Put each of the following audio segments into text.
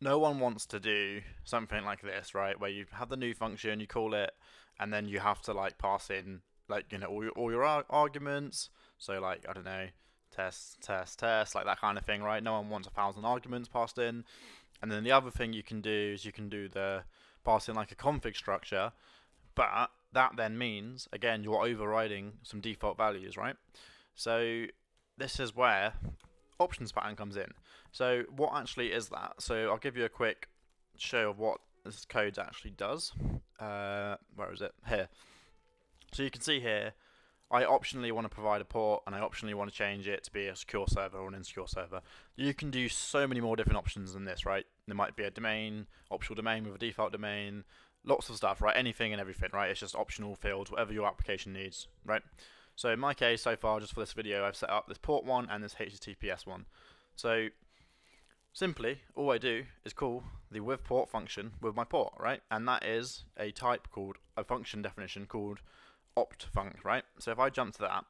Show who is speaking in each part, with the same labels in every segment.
Speaker 1: no one wants to do something like this, right? Where you have the new function, you call it, and then you have to like pass in like you know all your all your arguments. So like I don't know, test, test, test, like that kind of thing, right? No one wants a thousand arguments passed in. And then the other thing you can do is you can do the pass in like a config structure, but that then means again you're overriding some default values, right? So this is where options pattern comes in. So what actually is that? So I'll give you a quick show of what this code actually does. Uh, where is it? Here. So you can see here, I optionally want to provide a port and I optionally want to change it to be a secure server or an insecure server. You can do so many more different options than this, right? There might be a domain, optional domain with a default domain, lots of stuff, right? Anything and everything, right? It's just optional fields, whatever your application needs, right? So in my case, so far, just for this video, I've set up this port one and this HTTPS one. So simply, all I do is call the with port function with my port, right? And that is a type called, a function definition called opt func, right? So if I jump to that,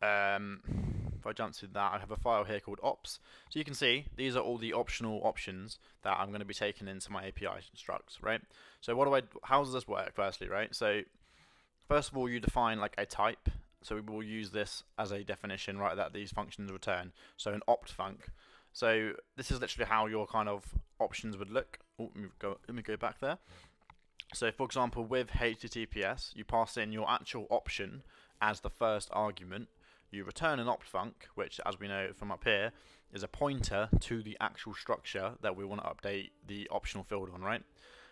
Speaker 1: um, if I jump to that, I have a file here called ops. So you can see these are all the optional options that I'm going to be taking into my API structs, right? So what do I, how does this work firstly, right? So first of all, you define like a type so we will use this as a definition, right, that these functions return. So an opt func. So this is literally how your kind of options would look. Oh, let, me go, let me go back there. So for example, with HTTPS, you pass in your actual option as the first argument. You return an opt func, which as we know from up here, is a pointer to the actual structure that we want to update the optional field on, right?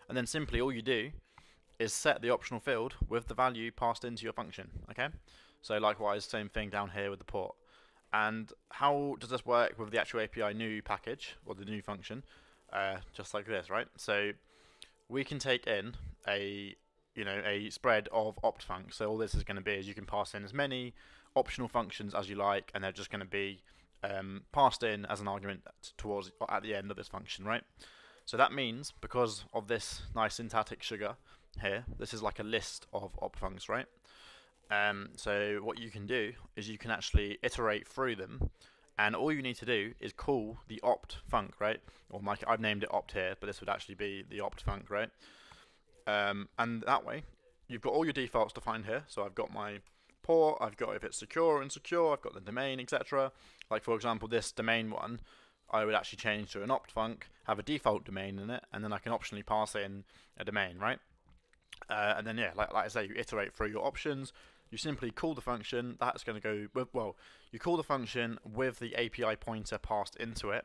Speaker 1: And then simply all you do is set the optional field with the value passed into your function, okay? So likewise, same thing down here with the port. And how does this work with the actual API new package or the new function? Uh, just like this, right? So we can take in a you know a spread of opt func. So all this is going to be is you can pass in as many optional functions as you like, and they're just going to be um, passed in as an argument towards at the end of this function, right? So that means because of this nice syntactic sugar here, this is like a list of opt funcs, right? Um, so what you can do is you can actually iterate through them and all you need to do is call the opt func, right? Or my, I've named it opt here, but this would actually be the opt func, right? Um, and that way, you've got all your defaults defined here. So I've got my port, I've got if it's secure or insecure, I've got the domain, etc. Like for example, this domain one, I would actually change to an opt func, have a default domain in it, and then I can optionally pass in a domain, right? Uh, and then yeah, like, like I say, you iterate through your options, you simply call the function, that's going to go, with, well, you call the function with the API pointer passed into it,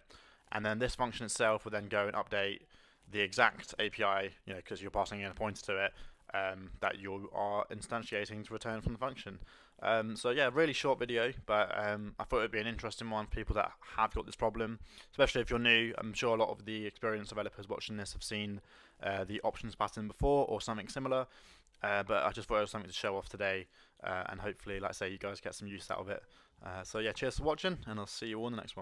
Speaker 1: and then this function itself will then go and update the exact API, you know, because you're passing in a pointer to it, um, that you are instantiating to return from the function. Um, so yeah, really short video, but um, I thought it would be an interesting one for people that have got this problem, especially if you're new. I'm sure a lot of the experienced developers watching this have seen uh, the options pattern before or something similar. Uh, but I just thought it was something to show off today, uh, and hopefully, like I say, you guys get some use out of it. Uh, so yeah, cheers for watching, and I'll see you all in the next one.